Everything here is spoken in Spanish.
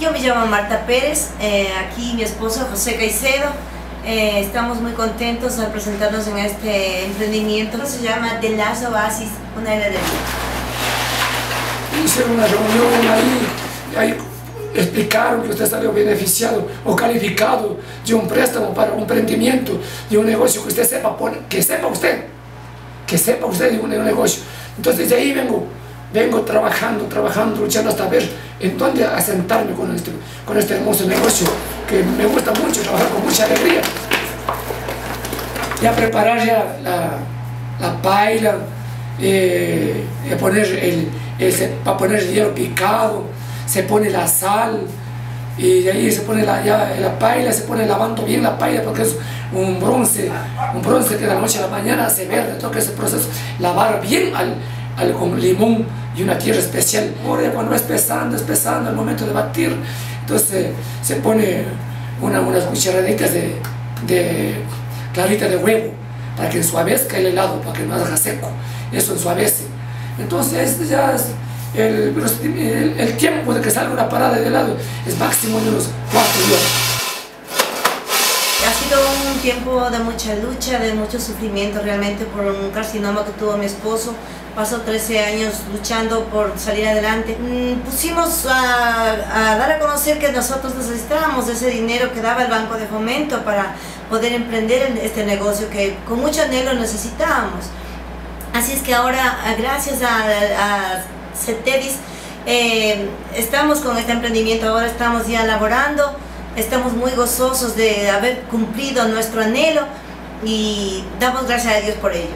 yo me llamo Marta Pérez, eh, aquí mi esposo José Caicedo. Eh, estamos muy contentos al presentarnos en este emprendimiento. Se llama The Last Oasis, una heladería. Hice una reunión ahí, ahí explicaron que usted salió beneficiado o calificado de un préstamo para un emprendimiento, de un negocio que usted sepa, que sepa usted, que sepa usted de un negocio. Entonces de ahí vengo vengo trabajando, trabajando, luchando hasta ver en dónde asentarme con este, con este hermoso negocio que me gusta mucho, trabajar con mucha alegría. Ya preparar ya la, la paila, eh, poner el, para poner el hielo picado, se pone la sal, y de ahí se pone la, ya, la paila, se pone lavando bien la paila porque es un bronce, un bronce que de la noche a la mañana se verde, toca ese proceso, lavar bien al, al, con limón y una tierra especial. Ahora cuando es pesando, es pesando al momento de batir, entonces se pone una, unas cucharaditas de, de clarita de huevo para que ensuavezca el helado, para que no haga seco, eso ensuavece. Entonces este ya es el, el, el, tiempo de que salga una parada de helado es máximo de unos cuatro días. Ha sido un tiempo de mucha lucha, de mucho sufrimiento realmente por un carcinoma que tuvo mi esposo. Pasó 13 años luchando por salir adelante. Mm, pusimos a, a dar a conocer que nosotros necesitábamos ese dinero que daba el Banco de Fomento para poder emprender este negocio que con mucho anhelo necesitábamos. Así es que ahora, gracias a, a CETEDIS, eh, estamos con este emprendimiento, ahora estamos ya elaborando Estamos muy gozosos de haber cumplido nuestro anhelo y damos gracias a Dios por ello.